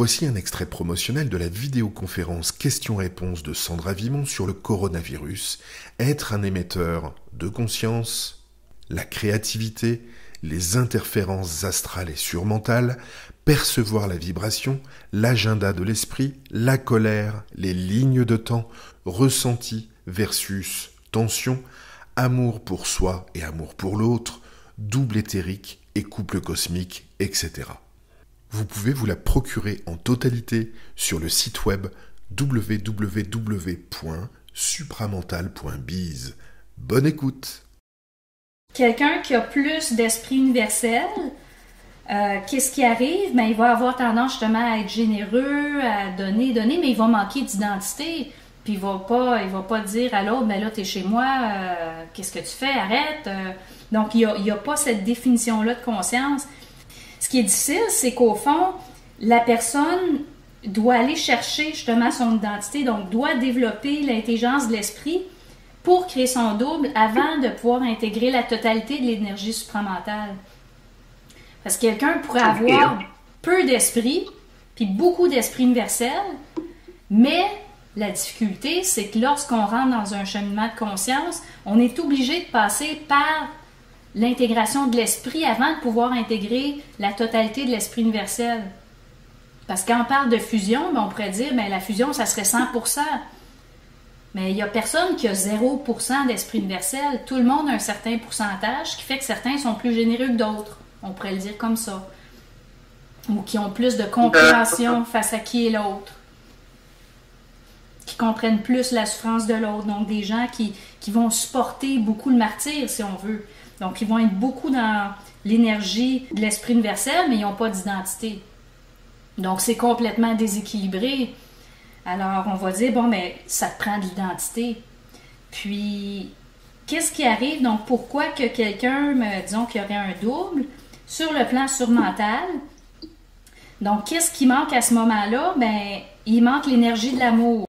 Voici un extrait promotionnel de la vidéoconférence questions-réponses de Sandra Vimon sur le coronavirus. Être un émetteur de conscience, la créativité, les interférences astrales et surmentales, percevoir la vibration, l'agenda de l'esprit, la colère, les lignes de temps, ressenti versus tension, amour pour soi et amour pour l'autre, double éthérique et couple cosmique, etc. Vous pouvez vous la procurer en totalité sur le site web www.supramental.biz. Bonne écoute Quelqu'un qui a plus d'esprit universel, euh, qu'est-ce qui arrive? Ben, il va avoir tendance justement à être généreux, à donner, donner, mais il va manquer d'identité. Puis il va pas, il va pas dire à l'autre, ben là, tu es chez moi, euh, qu'est-ce que tu fais? Arrête. Euh. donc, il n'y a, pas cette définition-là de conscience. Ce qui est difficile, c'est qu'au fond, la personne doit aller chercher justement son identité, donc doit développer l'intelligence de l'esprit pour créer son double avant de pouvoir intégrer la totalité de l'énergie supramentale. Parce que quelqu'un pourrait avoir peu d'esprit, puis beaucoup d'esprit universel, mais la difficulté, c'est que lorsqu'on rentre dans un cheminement de conscience, on est obligé de passer par l'intégration de l'esprit avant de pouvoir intégrer la totalité de l'esprit universel. Parce qu'on parle de fusion, ben, on pourrait dire, ben, la fusion, ça serait 100%. Mais il n'y a personne qui a 0% d'esprit universel. Tout le monde a un certain pourcentage, qui fait que certains sont plus généreux que d'autres. On pourrait le dire comme ça. Ou qui ont plus de compréhension face à qui est l'autre. Qui comprennent plus la souffrance de l'autre. Donc des gens qui, qui vont supporter beaucoup le martyr, si on veut. Donc ils vont être beaucoup dans l'énergie de l'esprit universel, mais ils n'ont pas d'identité. Donc c'est complètement déséquilibré. Alors, on va dire, bon, mais ça te prend de l'identité. Puis, qu'est-ce qui arrive? Donc, pourquoi que quelqu'un, disons qu'il y aurait un double sur le plan surmental? Donc, qu'est-ce qui manque à ce moment-là? Ben, il manque l'énergie de l'amour.